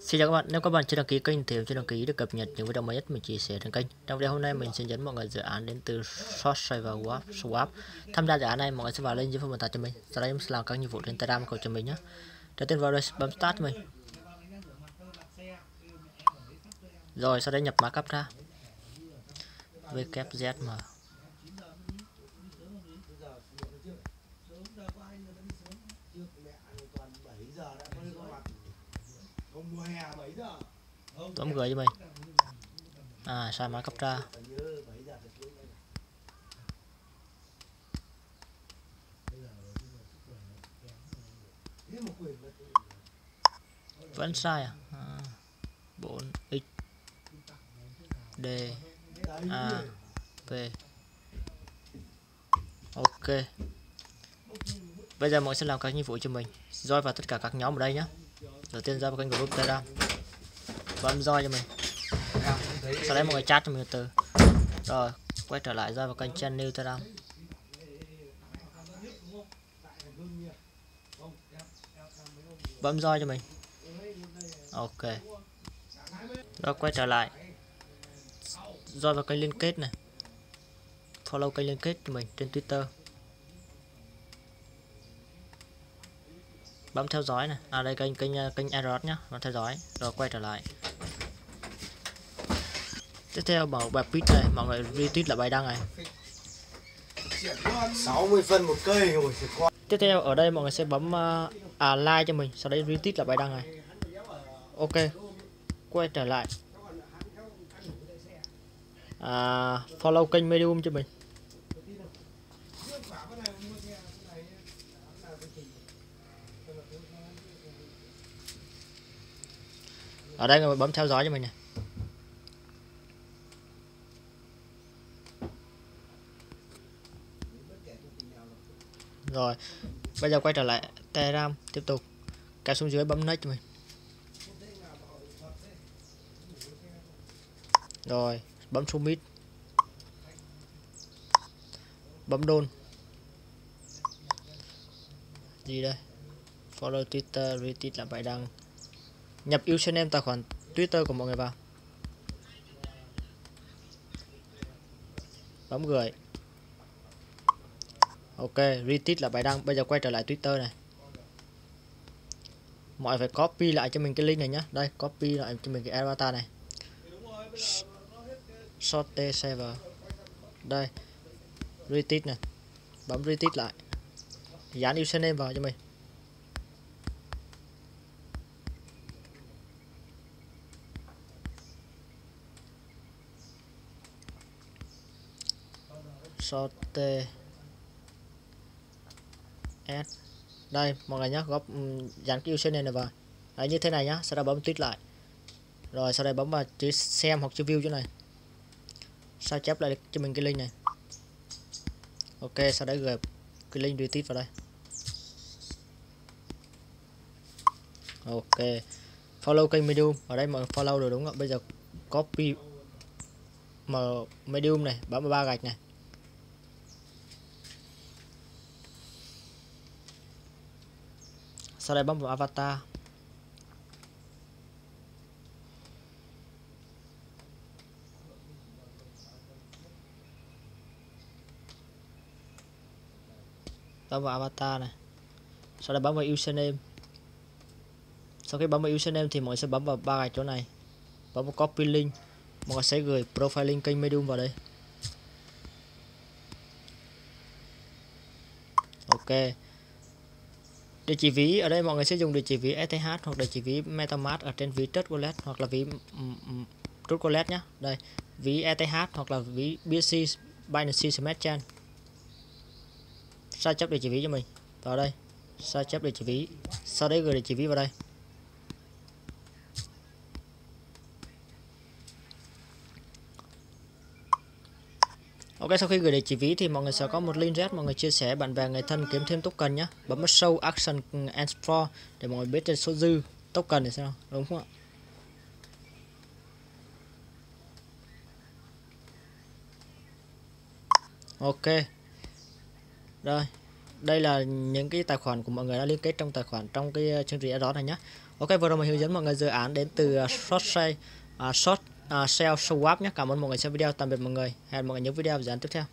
Xin chào các bạn, nếu các bạn chưa đăng ký kênh thì chưa đăng ký để cập nhật những video mới nhất mình chia sẻ trên kênh. Trong video hôm nay mình sẽ dẫn mọi người dự án đến từ Shortsaver Swap. Swap. Tham gia dự án này mọi người sẽ vào link dưới phần mô tả cho mình. Sau đây em sẽ làm các nhiệm vụ trên Telegram của cho mình nhé. Đầu tiên vào đây bấm Start cho mình. Rồi sau đấy nhập mã cấp ra. WZM. Bấm gửi cho mình à sai mã cấp ra vẫn sai à, à 4 x d a p. Ok. Bây giờ mọi sẽ làm các nhiệm vụ cho mình. Roi vào tất cả các nhóm ở đây nhé đầu tiên ra vào kênh group telegram. Bấm roi cho mình. Sau đấy mọi người chat cho mình từ rồi, quay trở lại ra vào kênh channel telegram. Bấm roi cho mình. Ok. Rồi, quay trở lại. Roi vào kênh liên kết này. Follow kênh liên kết cho mình trên twitter. Bấm theo dõi này à đây kênh kênh kênh error nhá. Bấm theo dõi. Rồi quay trở lại. Tiếp theo bảo bài pit này. Mọi người retweet là bài đăng này. 60 phân một cây rồi tiếp theo ở đây mọi người sẽ bấm uh, à like cho mình. Sau đấy retweet là bài đăng này. Ok. Quay trở lại. À, follow kênh medium cho mình ở đây người bấm theo dõi cho mình này rồi, bây giờ quay trở lại telegram, tiếp tục. Kéo xuống dưới bấm next cho mình. Rồi, bấm submit. Bấm đôn. Gì đây? Follow twitter, retweet là bài đăng nhập username tài khoản twitter của mọi người vào. Bấm gửi. Ok, retweet là bài đăng. Bây giờ quay trở lại twitter này. Mọi phải copy lại cho mình cái link này nhé đây, copy lại cho mình cái avatar này. Sorte server. Đây, retweet này. Bấm retweet lại. Dán username vào cho mình. Sorte s đây, mọi người nhé góp ừ, dán cái username này vào. Đấy, như thế này nhá, sau đó bấm tweet lại. Rồi, sau đây bấm vào chữ xem hoặc chữ view chỗ này. Sao chép lại cho mình cái link này? Ok, sau đấy gửi cái link retweet vào đây. Ok. Follow kênh medium. Ở đây mọi follow rồi, đúng không bây giờ copy mà medium này, bấm vào ba gạch này. Sau đây bấm vào avatar. Bấm vào avatar này. Sau đây bấm vào username. Sau khi bấm vào username thì mọi người sẽ bấm vào ba gạch chỗ này. Bấm vào copy link. Mọi người sẽ gửi profile link kênh medium vào đây. Ok địa chỉ ví ở đây mọi người sẽ dùng địa chỉ ví ETH hoặc địa chỉ ví MetaMask ở trên ví Trust Wallet hoặc là ví Trust Wallet nhé đây, ví ETH hoặc là ví BSC Binance Smart Chain. Sao chép địa chỉ ví cho mình? Vào đây. Sao chép địa chỉ ví? Sau đấy gửi địa chỉ ví vào đây. Ok sau khi gửi địa chỉ ví thì mọi người sẽ có một link red mọi người chia sẻ bạn bè người thân kiếm thêm token nhé bấm vào show action and for để mọi người biết trên số dư token để sao đúng không ạ? Ok. Rồi đây là những cái tài khoản của mọi người đã liên kết trong tài khoản trong cái chương trình đó này nhé Ok vừa rồi mình hướng dẫn mọi người dự án đến từ uh, short sale uh, short uh, sale swap nhé. Cảm ơn mọi người xem video. Tạm biệt mọi người. Hẹn mọi người những video dự án tiếp theo.